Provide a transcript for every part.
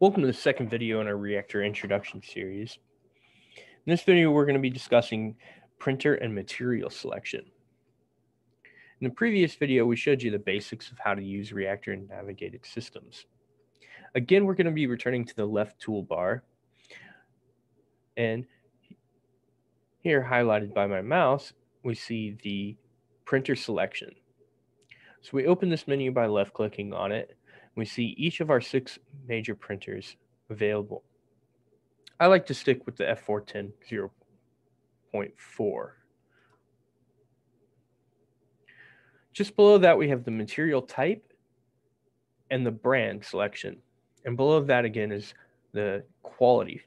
Welcome to the second video in our reactor introduction series. In this video, we're going to be discussing printer and material selection. In the previous video, we showed you the basics of how to use reactor and navigated systems. Again, we're going to be returning to the left toolbar. And here, highlighted by my mouse, we see the printer selection. So we open this menu by left clicking on it we see each of our six major printers available. I like to stick with the F410 0.4. Just below that, we have the material type and the brand selection. And below that again is the quality.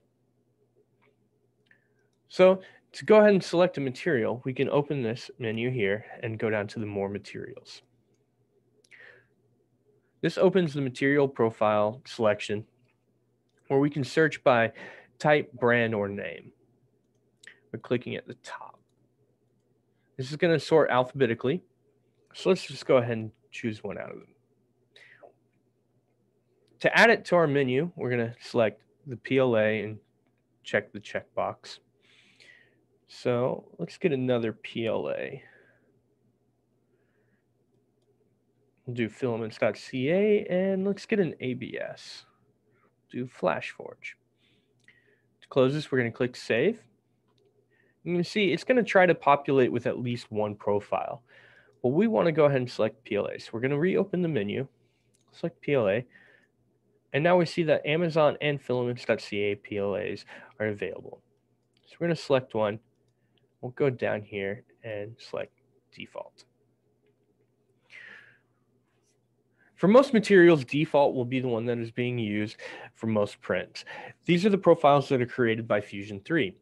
So to go ahead and select a material, we can open this menu here and go down to the more materials. This opens the material profile selection where we can search by type, brand, or name. We're clicking at the top. This is going to sort alphabetically. So let's just go ahead and choose one out of them. To add it to our menu, we're going to select the PLA and check the checkbox. So let's get another PLA. We'll do filaments.ca and let's get an ABS. Do FlashForge. To close this, we're going to click Save. You can see it's going to try to populate with at least one profile. Well, we want to go ahead and select PLA. So we're going to reopen the menu, select PLA, and now we see that Amazon and filaments.ca PLAs are available. So we're going to select one. We'll go down here and select default. For most materials, default will be the one that is being used for most prints. These are the profiles that are created by Fusion 3.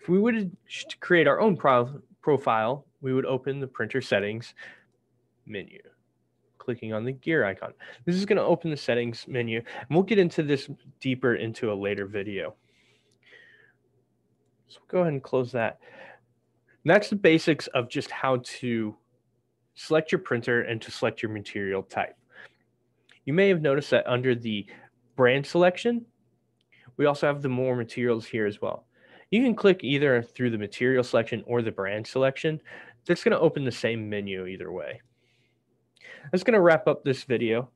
If we would create our own pro profile, we would open the printer settings menu, clicking on the gear icon. This is going to open the settings menu, and we'll get into this deeper into a later video. So go ahead and close that. And that's the basics of just how to select your printer and to select your material type. You may have noticed that under the brand selection, we also have the more materials here as well. You can click either through the material selection or the brand selection. That's going to open the same menu either way. That's going to wrap up this video.